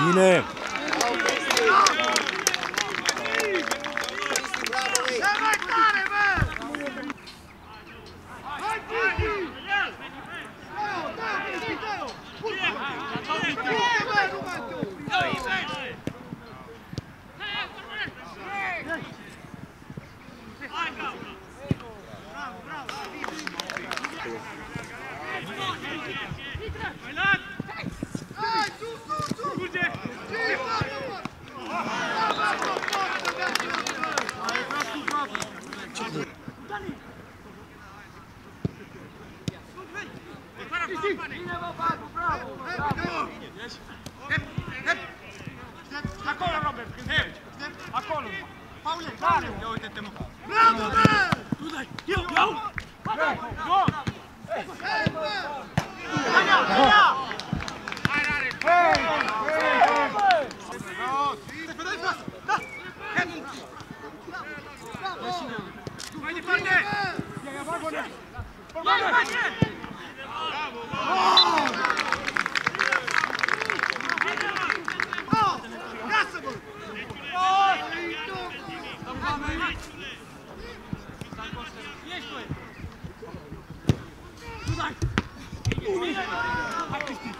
Bine! Vreau să facem. Bine! Acolo, Robert, când mergi. Acolo. Paule, ia uite-te, mă. Tu dai, eu, eu. Go! Mai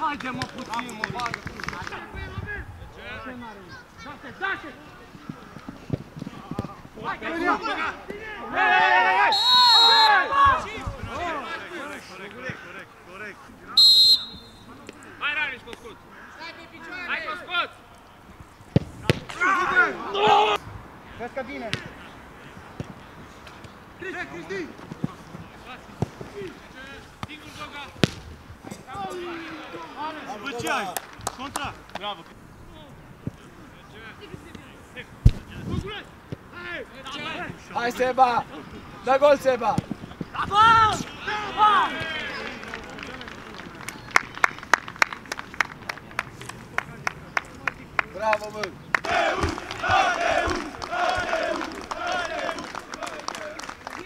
Haide mă puțin, mă bagă. Da-te, da-te! Hai, că nu băga! Hai, Vezi că bine. Cristi, Cristi! Singur băga! Bă, ce ai? Contra! Bravo! Hai Seba! Dă gol Seba! Bravo, mă!